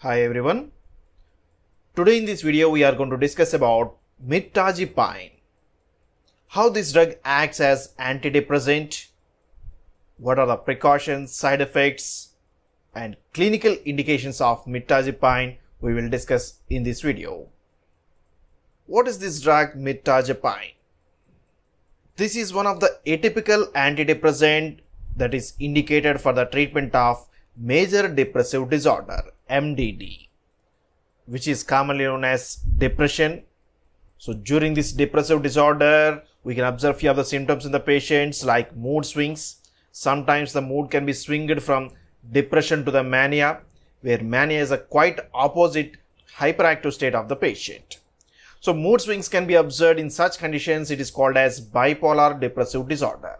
Hi everyone. Today in this video we are going to discuss about mirtazapine. How this drug acts as antidepressant, what are the precautions, side effects and clinical indications of mirtazapine we will discuss in this video. What is this drug mirtazapine? This is one of the atypical antidepressant that is indicated for the treatment of major depressive disorder MDD which is commonly known as depression. So during this depressive disorder we can observe few of the symptoms in the patients like mood swings. Sometimes the mood can be swinged from depression to the mania where mania is a quite opposite hyperactive state of the patient. So mood swings can be observed in such conditions it is called as bipolar depressive disorder.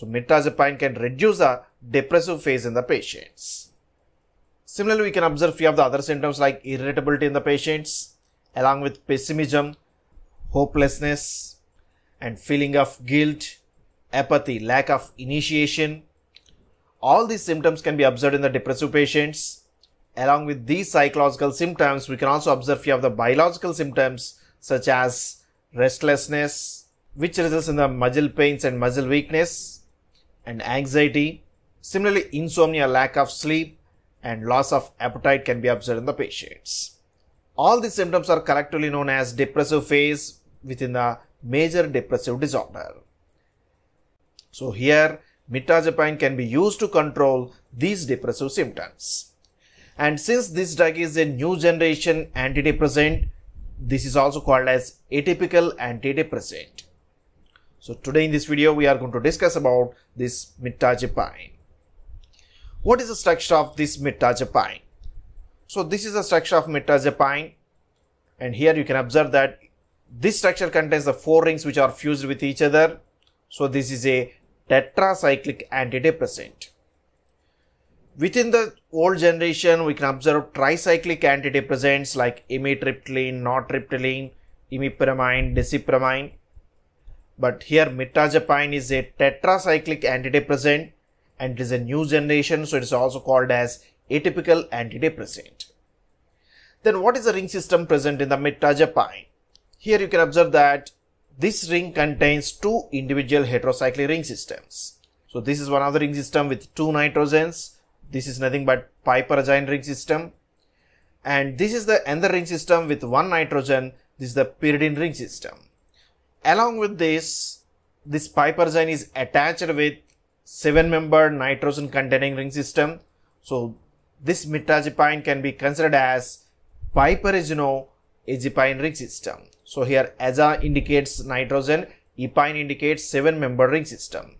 So mirtazapine can reduce the depressive phase in the patients. Similarly, we can observe few of the other symptoms like irritability in the patients along with pessimism, hopelessness and feeling of guilt, apathy, lack of initiation. All these symptoms can be observed in the depressive patients Along with these psychological symptoms, we can also observe few of the biological symptoms such as restlessness, which results in the muscle pains and muscle weakness and anxiety. Similarly, insomnia, lack of sleep and loss of appetite can be observed in the patients. All these symptoms are collectively known as depressive phase within the major depressive disorder. So here, mirtazapine can be used to control these depressive symptoms. And since this drug is a new generation antidepressant, this is also called as atypical antidepressant. So today in this video, we are going to discuss about this mirtazapine. What is the structure of this mirtazapine? So this is the structure of mirtazapine and here you can observe that this structure contains the four rings which are fused with each other. So this is a tetracyclic antidepressant. Within the old generation, we can observe tricyclic antidepressants like amitriptyline, nortriptyline, imipramine, desipramine. But here mirtazapine is a tetracyclic antidepressant and it is a new generation so it is also called as atypical antidepressant. Then what is the ring system present in the mirtazapine? Here you can observe that this ring contains two individual heterocyclic ring systems. So this is one of the ring system with two nitrogens this is nothing but piperazine ring system. And this is the another ring system with one nitrogen. This is the pyridine ring system. Along with this, this piperazine is attached with seven member nitrogen containing ring system. So this mirtazapine can be considered as piperazino azepine ring system. So here aza indicates nitrogen, epine indicates seven member ring system.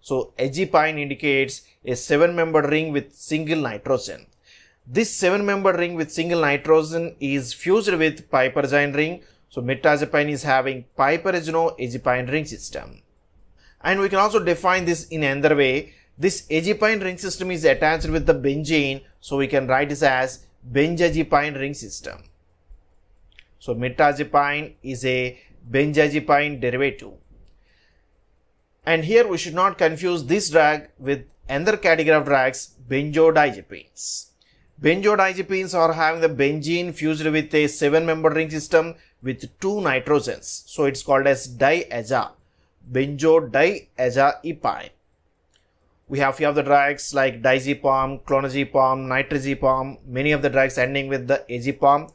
So azepine indicates a seven membered ring with single nitrogen. This seven membered ring with single nitrogen is fused with piperazine ring. So mirtazapine is having piperazino-azepine ring system. And we can also define this in another way. This azepine ring system is attached with the benzene. So we can write this as benzazepine ring system. So mirtazapine is a benzazepine derivative. And here we should not confuse this drug with another category of drugs, benzodiazepines. Benzodiazepines are having the benzene fused with a 7-member ring system with two nitrogens. So it's called as diaza, benzodiazepine. We have few of the drugs like diazepam, clonazepam, nitrazepam, many of the drugs ending with the azepam.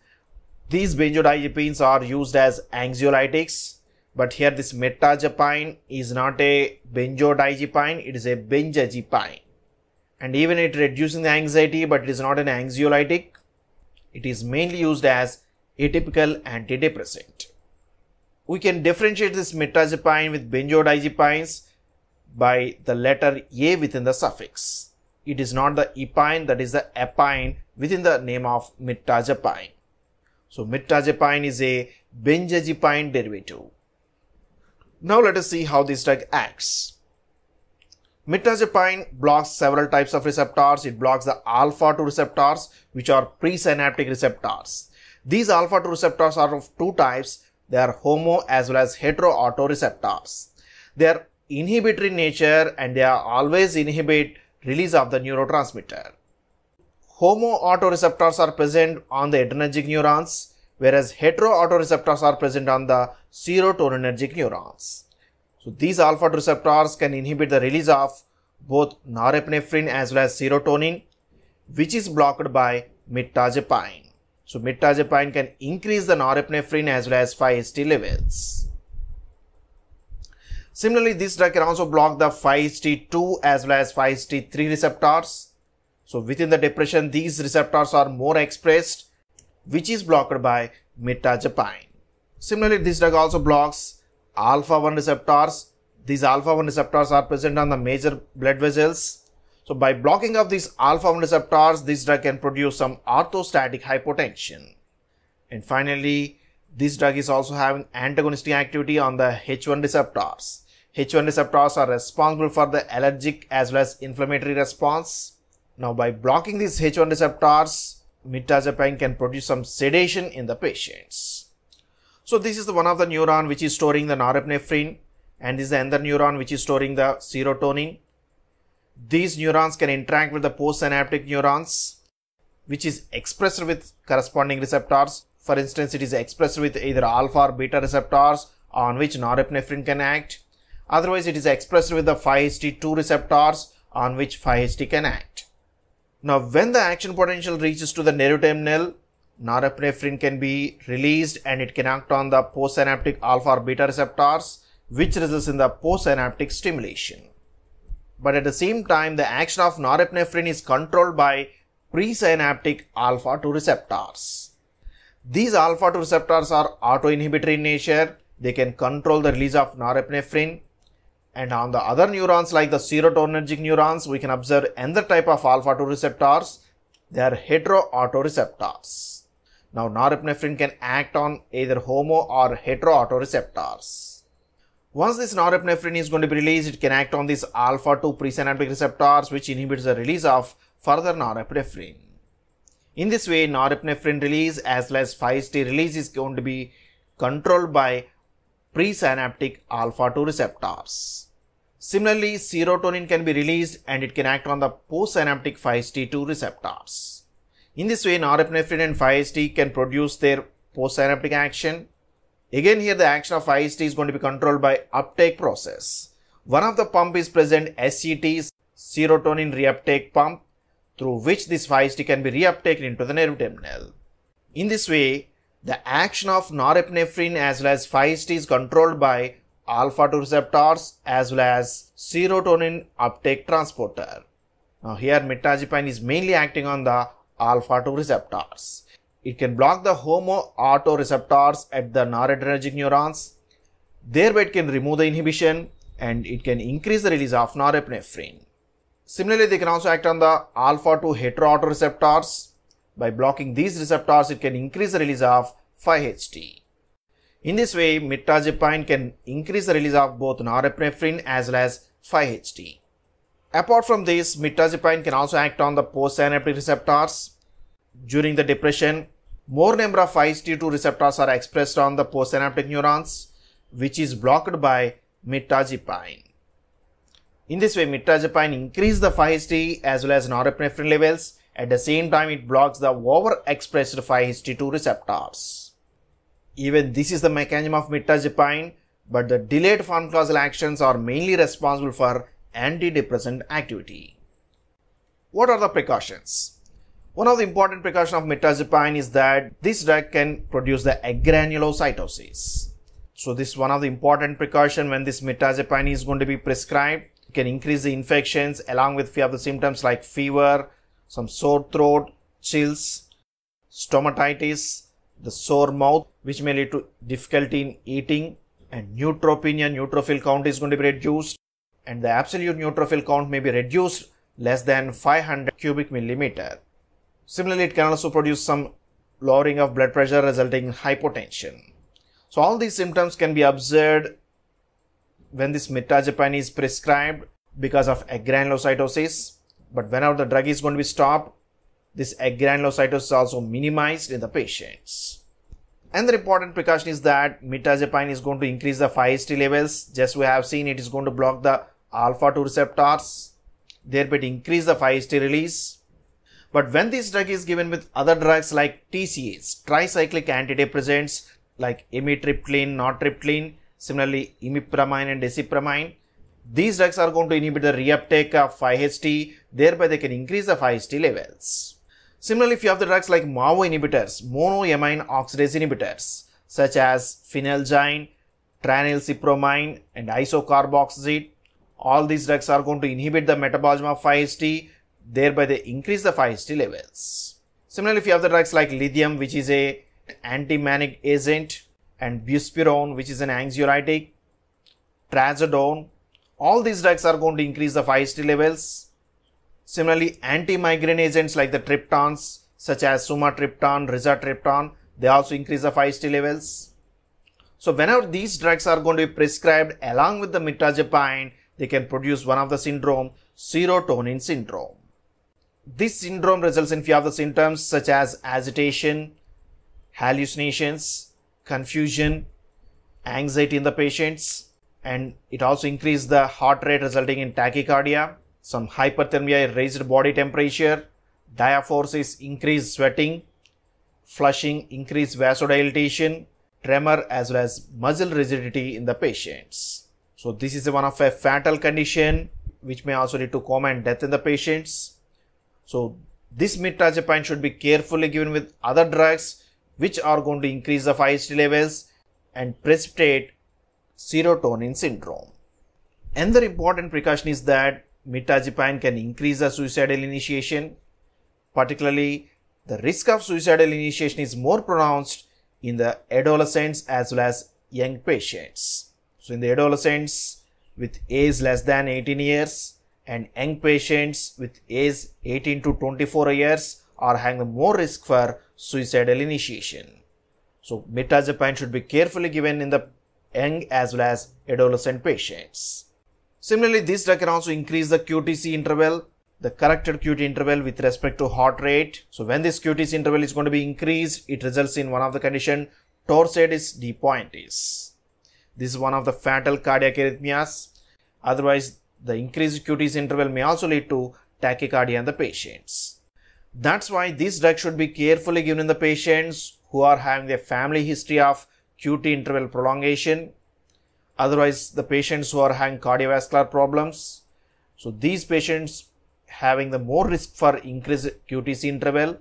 These benzodiazepines are used as anxiolytics but here this mirtazapine is not a benzodiazepine, it is a benzazepine. And even it reducing the anxiety, but it is not an anxiolytic. It is mainly used as atypical antidepressant. We can differentiate this mirtazapine with benzodiazepines by the letter A within the suffix. It is not the epine, that is the apine within the name of mirtazapine. So mirtazapine is a benzazepine derivative. Now let us see how this drug acts. Mirtazapine blocks several types of receptors. It blocks the alpha-2 receptors which are presynaptic receptors. These alpha-2 receptors are of two types. They are homo as well as hetero receptors. They are inhibitory in nature and they are always inhibit release of the neurotransmitter. homoautoreceptors are present on the adrenergic neurons, whereas heteroautoreceptors are present on the serotoninergic neurons. So these alpha receptors can inhibit the release of both norepinephrine as well as serotonin, which is blocked by mirtazapine. So mirtazapine can increase the norepinephrine as well as 5-HT levels. Similarly, this drug can also block the 5-HT2 as well as 5-HT3 receptors. So within the depression, these receptors are more expressed, which is blocked by mirtazapine. Similarly, this drug also blocks alpha-1 receptors. These alpha-1 receptors are present on the major blood vessels. So by blocking of these alpha-1 receptors, this drug can produce some orthostatic hypotension. And finally, this drug is also having antagonistic activity on the H1 receptors. H1 receptors are responsible for the allergic as well as inflammatory response. Now by blocking these H1 receptors, mirtazapine can produce some sedation in the patients. So this is the one of the neuron which is storing the norepinephrine and this is the other neuron which is storing the serotonin. These neurons can interact with the postsynaptic neurons which is expressed with corresponding receptors. For instance, it is expressed with either alpha or beta receptors on which norepinephrine can act Otherwise, it is expressed with the 5-HT2 receptors on which 5-HT can act. Now, when the action potential reaches to the nerve terminal, norepinephrine can be released and it can act on the postsynaptic alpha or beta receptors, which results in the postsynaptic stimulation. But at the same time, the action of norepinephrine is controlled by presynaptic alpha 2 receptors. These alpha 2 receptors are autoinhibitory in nature. They can control the release of norepinephrine and on the other neurons like the serotonergic neurons, we can observe another type of alpha-2 receptors. They are heteroautoreceptors. Now norepinephrine can act on either homo or heteroautoreceptors. Once this norepinephrine is going to be released, it can act on these alpha-2 presynaptic receptors which inhibits the release of further norepinephrine. In this way, norepinephrine release as well as 5-HT release is going to be controlled by presynaptic alpha-2 receptors. Similarly, serotonin can be released and it can act on the postsynaptic 5-HT2 receptors. In this way, norepinephrine and 5-HT can produce their postsynaptic action. Again, here the action of 5-HT is going to be controlled by uptake process. One of the pump is present SCT, serotonin reuptake pump, through which this 5-HT can be reuptaken into the nerve terminal. In this way, the action of norepinephrine as well as 5-HT is controlled by alpha-2 receptors as well as serotonin uptake transporter. Now here mirtazapine is mainly acting on the alpha-2 receptors. It can block the homoautoreceptors at the noradrenergic neurons. Thereby it can remove the inhibition and it can increase the release of norepinephrine. Similarly, they can also act on the alpha-2 heteroautoreceptors by blocking these receptors, it can increase the release of 5-HT. In this way, mirtazapine can increase the release of both norepinephrine as well as 5-HT. Apart from this, mirtazapine can also act on the postsynaptic receptors. During the depression, more number of 5-HT2 receptors are expressed on the postsynaptic neurons, which is blocked by mirtazapine. In this way, mirtazapine increases the 5-HT as well as norepinephrine levels at the same time, it blocks the overexpressed 5-HT2 receptors. Even this is the mechanism of mirtazapine, but the delayed pharmacological actions are mainly responsible for antidepressant activity. What are the precautions? One of the important precautions of mirtazapine is that this drug can produce the agranulocytosis. So this is one of the important precaution when this mirtazapine is going to be prescribed. It can increase the infections along with few of the symptoms like fever, some sore throat, chills, stomatitis, the sore mouth, which may lead to difficulty in eating, and neutropenia, neutrophil count is going to be reduced, and the absolute neutrophil count may be reduced less than 500 cubic millimeter. Similarly, it can also produce some lowering of blood pressure resulting in hypotension. So all these symptoms can be observed when this mirtazapine is prescribed because of agranulocytosis but whenever the drug is going to be stopped, this agranulocytosis is also minimized in the patients. Another important precaution is that mirtazapine is going to increase the 5-HT levels. Just we have seen it is going to block the alpha-2 receptors, thereby increase the 5-HT release. But when this drug is given with other drugs like TCAs, tricyclic antidepressants like amitriptyline, nortriptyline, similarly imipramine and desipramine, these drugs are going to inhibit the reuptake of 5-HT, thereby they can increase the 5-HT levels. Similarly, if you have the drugs like MAO inhibitors, monoamine oxidase inhibitors, such as phenelzine, tranylcypromine and isocarboxazide, all these drugs are going to inhibit the metabolism of 5-HT, thereby they increase the 5-HT levels. Similarly, if you have the drugs like lithium, which is a anti-manic agent, and buspirone, which is an anxiolytic, trazodone, all these drugs are going to increase the 5-HT levels. Similarly, anti-migraine agents like the triptans, such as sumatriptan, rizatriptan, they also increase the 5-HT levels. So whenever these drugs are going to be prescribed along with the mirtazapine, they can produce one of the syndrome, serotonin syndrome. This syndrome results in few of the symptoms such as agitation, hallucinations, confusion, anxiety in the patients, and it also increases the heart rate resulting in tachycardia, some hyperthermia, raised body temperature, diaphoresis, increased sweating, flushing, increased vasodilatation, tremor as well as muscle rigidity in the patients. So this is one of a fatal condition which may also lead to coma and death in the patients. So this mirtazapine should be carefully given with other drugs which are going to increase the 5-HT levels and precipitate serotonin syndrome. Another important precaution is that mirtazapine can increase the suicidal initiation. Particularly, the risk of suicidal initiation is more pronounced in the adolescents as well as young patients. So, in the adolescents with age less than 18 years and young patients with age 18 to 24 years are having more risk for suicidal initiation. So, mirtazapine should be carefully given in the young as well as adolescent patients. Similarly, this drug can also increase the QTC interval, the corrected QT interval with respect to heart rate. So when this QTC interval is going to be increased, it results in one of the condition torsades de pointes. This is one of the fatal cardiac arrhythmias. Otherwise, the increased QTC interval may also lead to tachycardia in the patients. That's why this drug should be carefully given in the patients who are having a family history of QT interval prolongation. Otherwise, the patients who are having cardiovascular problems. So these patients having the more risk for increased QTC interval.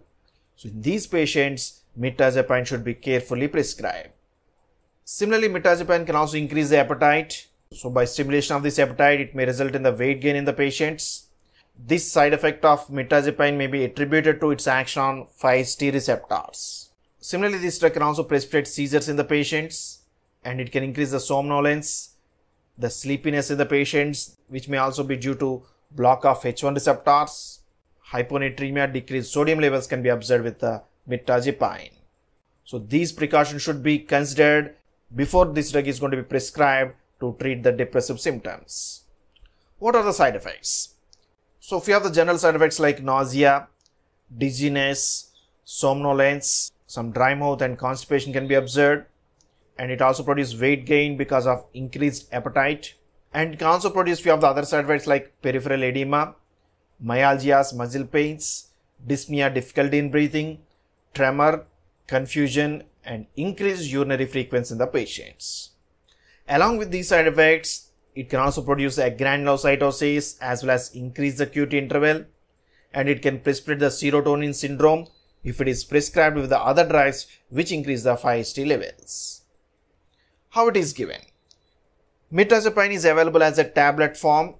So in these patients, mirtazapine should be carefully prescribed. Similarly, mirtazapine can also increase the appetite. So by stimulation of this appetite, it may result in the weight gain in the patients. This side effect of mirtazapine may be attributed to its action on 5-HT receptors. Similarly, this drug can also precipitate seizures in the patients and it can increase the somnolence, the sleepiness in the patients, which may also be due to block of H1 receptors. Hyponatremia, decreased sodium levels can be observed with the mirtazapine. So these precautions should be considered before this drug is going to be prescribed to treat the depressive symptoms. What are the side effects? So if you have the general side effects like nausea, dizziness, somnolence, some dry mouth and constipation can be observed and it also produces weight gain because of increased appetite and can also produce few of the other side effects like peripheral edema, myalgias, muscle pains, dyspnea, difficulty in breathing, tremor, confusion and increased urinary frequency in the patients. Along with these side effects, it can also produce agranulocytosis as well as increase the QT interval and it can precipitate the serotonin syndrome if it is prescribed with the other drugs which increase the 5-HT levels. How it is given? Mirtazapine is available as a tablet form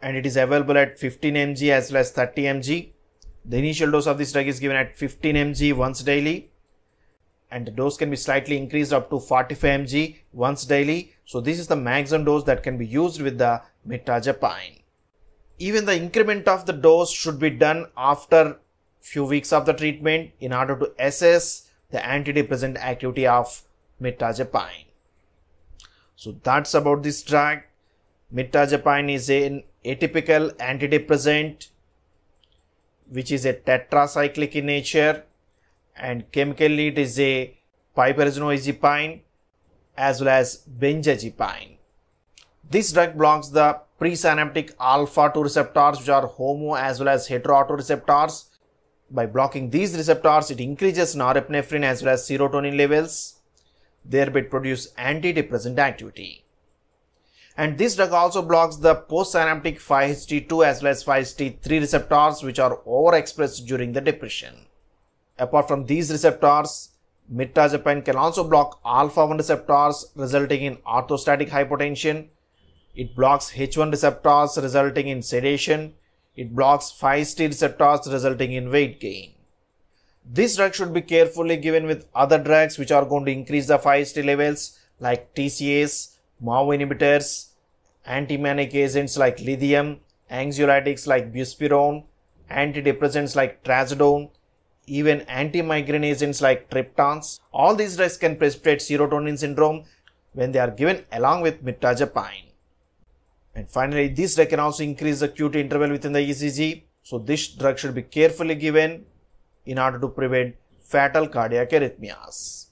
and it is available at 15 mg as well as 30 mg. The initial dose of this drug is given at 15 mg once daily and the dose can be slightly increased up to 45 mg once daily. So this is the maximum dose that can be used with the mirtazapine. Even the increment of the dose should be done after few weeks of the treatment in order to assess the antidepressant activity of mirtazapine. So that's about this drug. Mirtazapine is an atypical antidepressant which is a tetracyclic in nature and chemically it is a piperazine as well as benzodiazepine. This drug blocks the presynaptic alpha 2 receptors which are homo as well as hetero receptors By blocking these receptors, it increases norepinephrine as well as serotonin levels, thereby produce antidepressant activity. And this drug also blocks the postsynaptic 5-HT2 as well as 5-HT3 receptors which are overexpressed during the depression. Apart from these receptors, mirtazapine can also block alpha-1 receptors resulting in orthostatic hypotension. It blocks H1 receptors resulting in sedation. It blocks 5-HT receptors resulting in weight gain. This drug should be carefully given with other drugs which are going to increase the 5-HT levels like TCAs, MAO inhibitors, antimanic agents like lithium, anxiolytics like buspirone, antidepressants like trazodone, even anti-migraine agents like triptans. All these drugs can precipitate serotonin syndrome when they are given along with mirtazapine. And finally, this drug can also increase the QT interval within the ECG. So this drug should be carefully given in order to prevent fatal cardiac arrhythmias.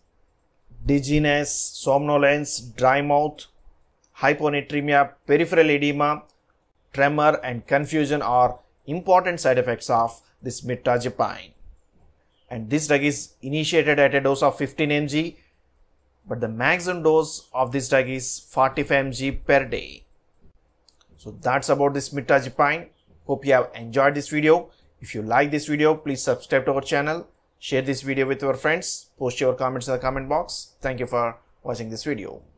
Dizziness, somnolence, dry mouth, hyponatremia, peripheral edema, tremor and confusion are important side effects of this mirtazapine and this drug is initiated at a dose of 15 mg but the maximum dose of this drug is 45 mg per day. So that's about this mirtazapine. Hope you have enjoyed this video. If you like this video, please subscribe to our channel, share this video with your friends, post your comments in the comment box. Thank you for watching this video.